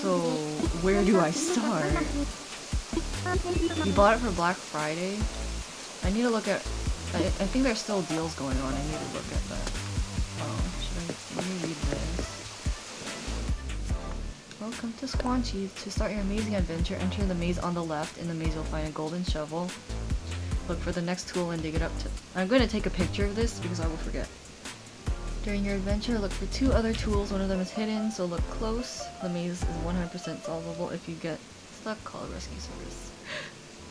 So, where do I start? You bought it for Black Friday? I need to look at... I, I think there's still deals going on. I need to look at that. Oh, should I... Let me read this. Welcome to Squanchy. To start your amazing adventure, enter the maze on the left. In the maze you'll find a golden shovel. Look for the next tool and dig it up to... I'm going to take a picture of this because I will forget. During your adventure, look for two other tools. One of them is hidden, so look close. The maze is 100% solvable. If you get stuck, call a rescue service.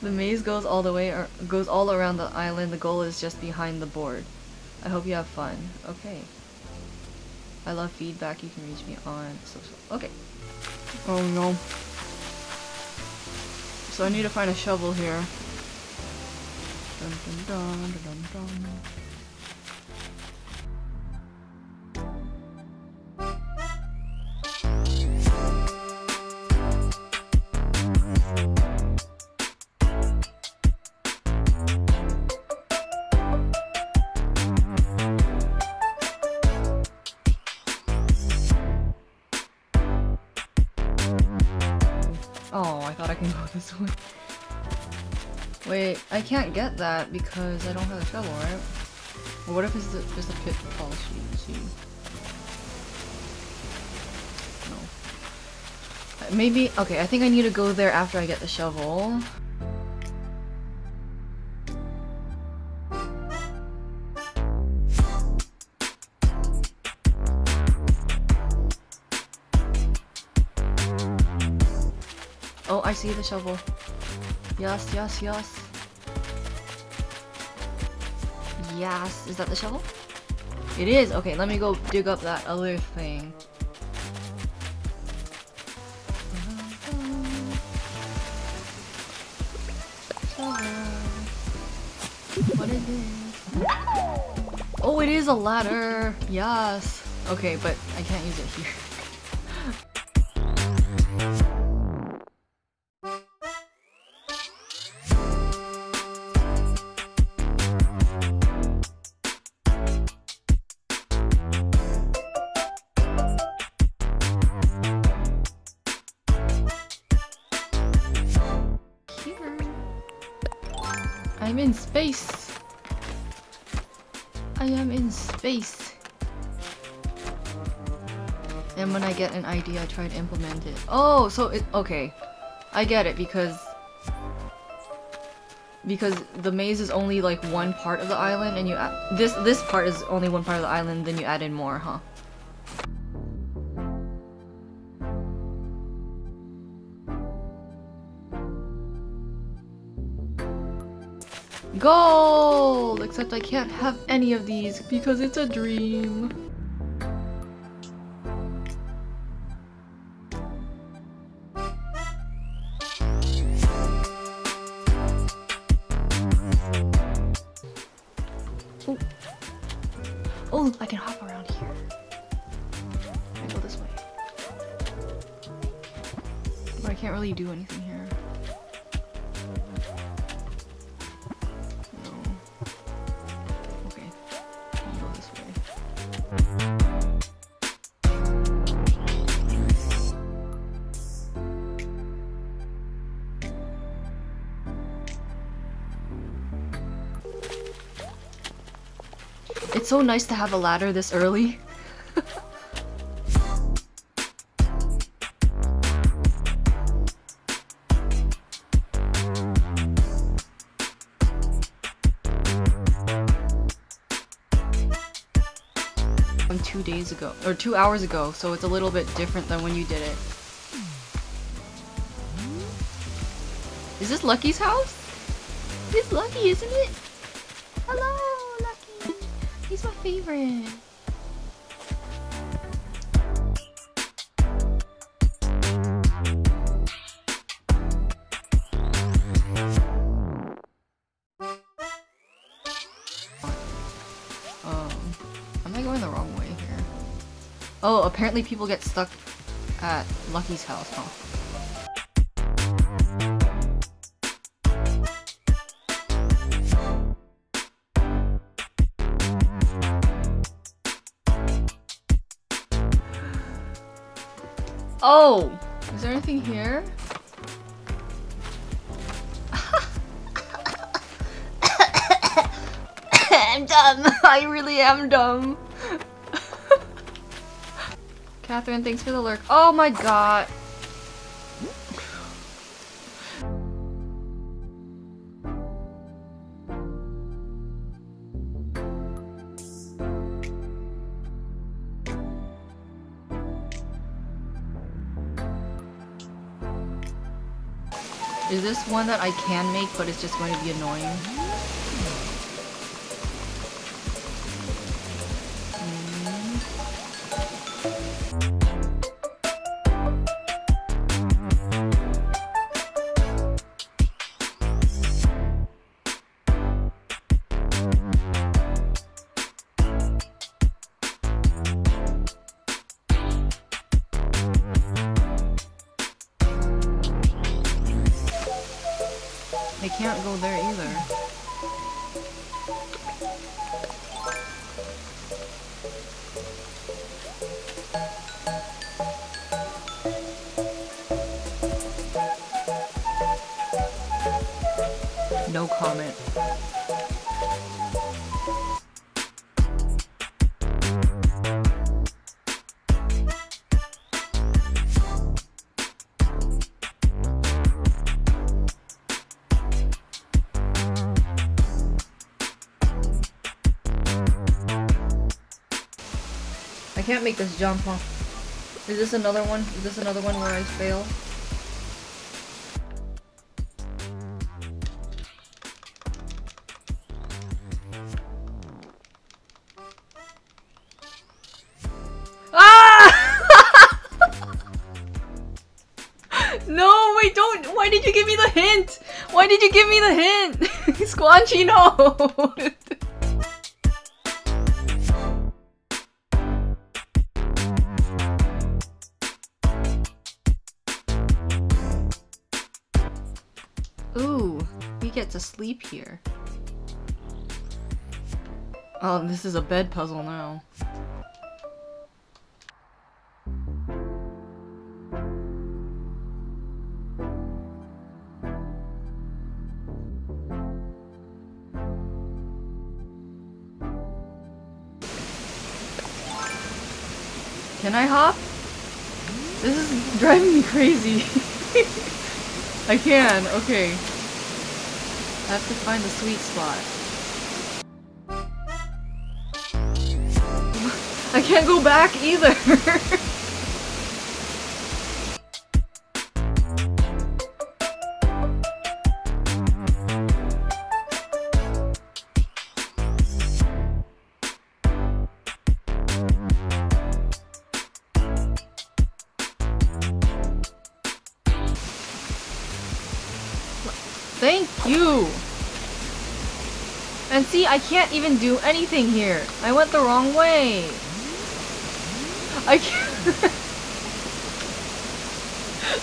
The maze goes all the way or goes all around the island. The goal is just behind the board. I hope you have fun. Okay. I love feedback. You can reach me on social. Okay. Oh no. So I need to find a shovel here. Dun, dun, dun, Oh, I thought I can go this way. Wait, I can't get that because I don't have a shovel, right? Or what if it's just a pitfall? See? No. Uh, maybe- okay, I think I need to go there after I get the shovel. Oh, I see the shovel. Yes, yes, yes. Yes, is that the shovel? It is! Okay, let me go dig up that other thing. What is it? Oh, it is a ladder! Yes! Okay, but I can't use it. Here. I'm in space. I am in space. And when I get an idea, I try to implement it. Oh, so it- okay. I get it, because... Because the maze is only like one part of the island, and you This- this part is only one part of the island, then you add in more, huh? Gold! Except I can't have any of these because it's a dream. Oh. I can hop around here. I go this way. But I can't really do anything here. It's so nice to have a ladder this early. Two days ago, or two hours ago, so it's a little bit different than when you did it. Is this Lucky's house? It's Lucky, isn't it? Hello. He's my favorite. Um, am I going the wrong way here? Oh, apparently people get stuck at Lucky's house, huh? Oh! Is there anything here? I'm dumb. I really am dumb. Catherine, thanks for the lurk. Oh my god. Is this one that I can make, but it's just going to be annoying? I can't go there either. Can't make this jump, huh? Is this another one? Is this another one where I fail? Ah! no, wait, don't. Why did you give me the hint? Why did you give me the hint? Squanchy, no. Ooh, we get to sleep here. Oh, this is a bed puzzle now. Can I hop? This is driving me crazy. I can, okay. I have to find the sweet spot. I can't go back either! Thank you! And see, I can't even do anything here. I went the wrong way. I can't.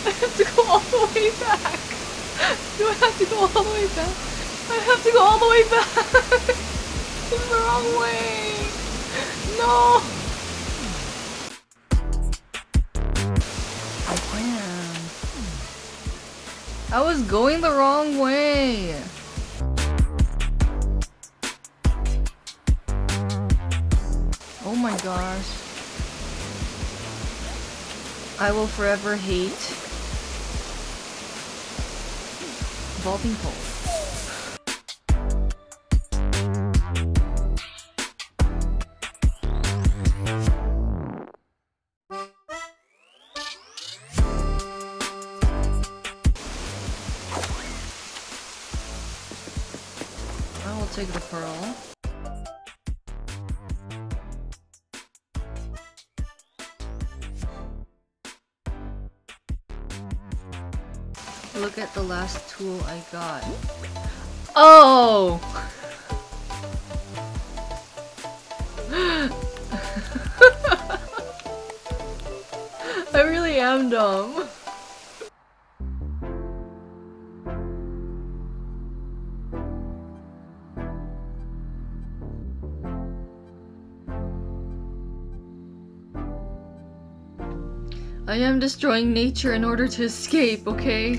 I have to go all the way back. Do I have to go all the way back? I have to go all the way back. the wrong way. No. I was going the wrong way. Oh my gosh. I will forever hate vaulting pole. Look at the last tool I got. Oh! I really am dumb. I am destroying nature in order to escape, okay?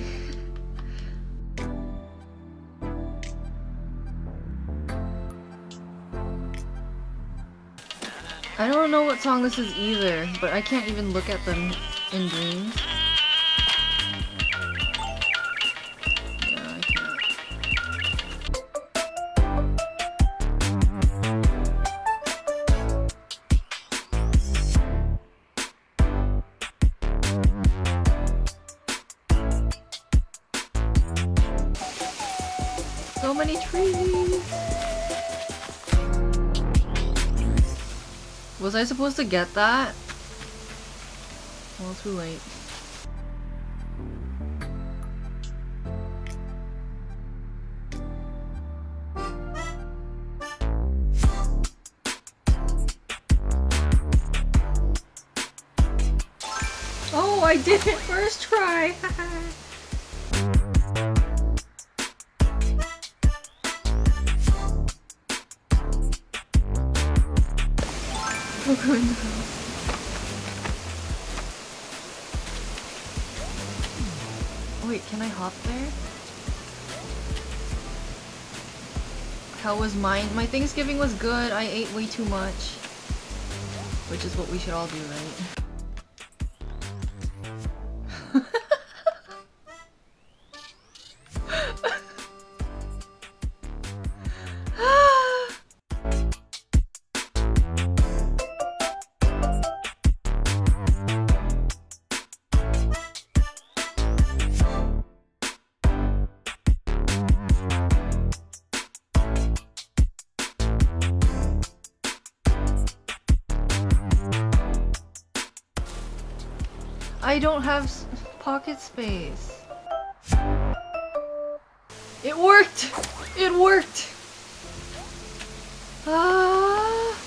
Don't know what song this is either, but I can't even look at them in dreams. Was I supposed to get that? Well, too late. Oh, I did it first try! goodness. Wait, can I hop there? How was mine? My Thanksgiving was good. I ate way too much. Which is what we should all do, right? Don't have pocket space. It worked! It worked! Ah.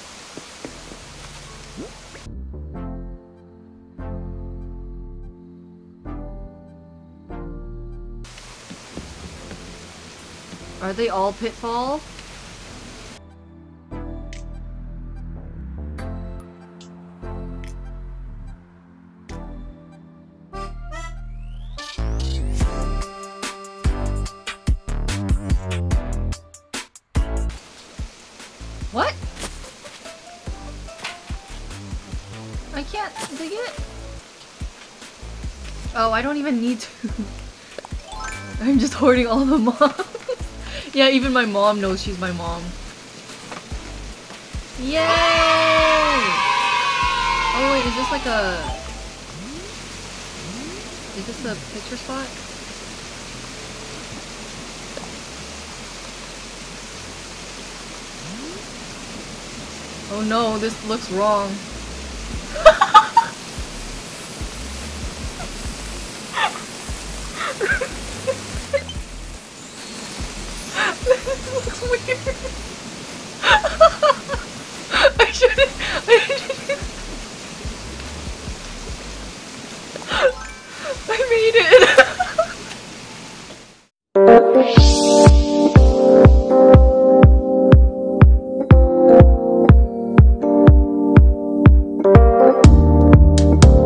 Are they all pitfall? I don't even need to. I'm just hoarding all the moms. yeah, even my mom knows she's my mom. Yay! Oh wait, is this like a... Is this a picture spot? Oh no, this looks wrong. Looks weird. I shouldn't. I